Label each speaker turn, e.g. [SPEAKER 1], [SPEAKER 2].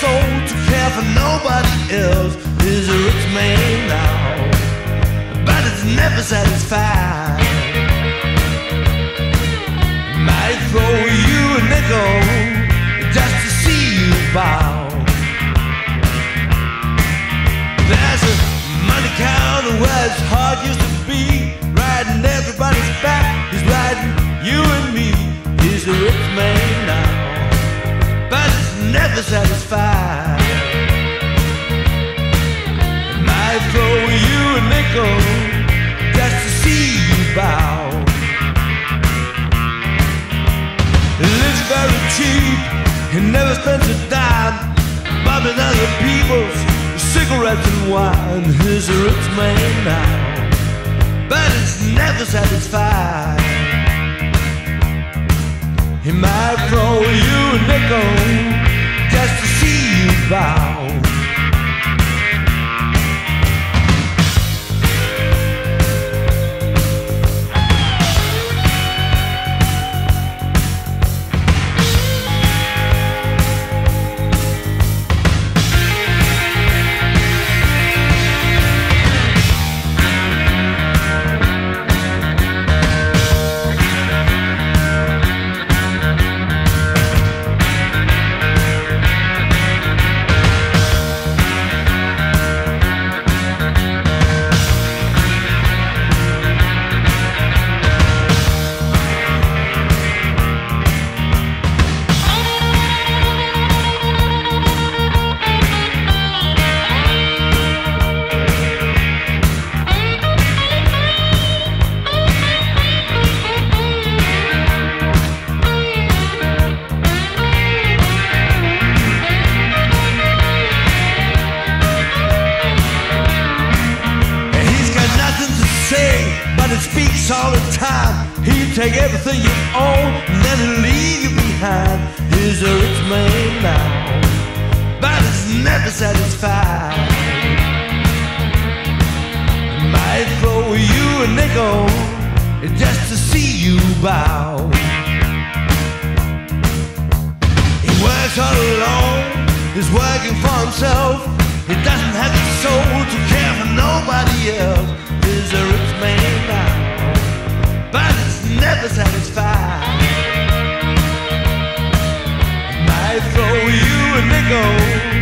[SPEAKER 1] soul to care for nobody else. He's a rich man now, but it's never satisfied. Might throw you a nickel just to see you bow. There's a money counter where his heart used to be, riding everybody's back. He's riding you and me. He's a rich man now, never satisfied. Might throw you a nickel just to see you bow. He lives very cheap, he never spends a dime, bobbing other people's cigarettes and wine. He's a rich man now, but it's never satisfied. He might throw you a nickel see all the time. He'll take everything you own, and then he'll leave you behind. He's a rich man now, but he's never satisfied. Might throw you a nickel just to see you bow. He works all alone, he's working for himself. He doesn't have the soul to care for nobody else. Never satisfied. Might throw you a nickel